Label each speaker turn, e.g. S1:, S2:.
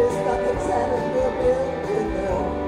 S1: Everybody's nothing inside a little bit.